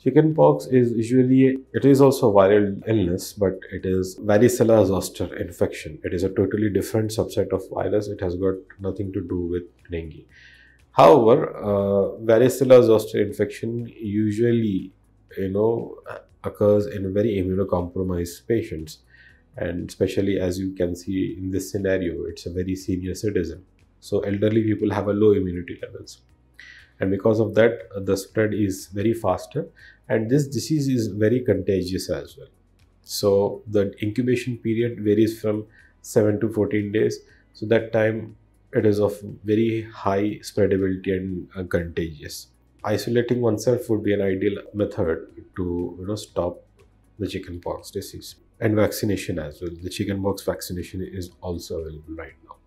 Chickenpox is usually, it is also a viral illness, but it is varicella zoster infection. It is a totally different subset of virus. It has got nothing to do with dengue. However, uh, varicella zoster infection usually, you know, occurs in very immunocompromised patients. And especially as you can see in this scenario, it's a very senior citizen. So elderly people have a low immunity levels and because of that the spread is very faster. And this disease is very contagious as well. So the incubation period varies from 7 to 14 days. So that time it is of very high spreadability and uh, contagious. Isolating oneself would be an ideal method to you know stop the chickenpox disease. And vaccination as well. The chickenpox vaccination is also available right now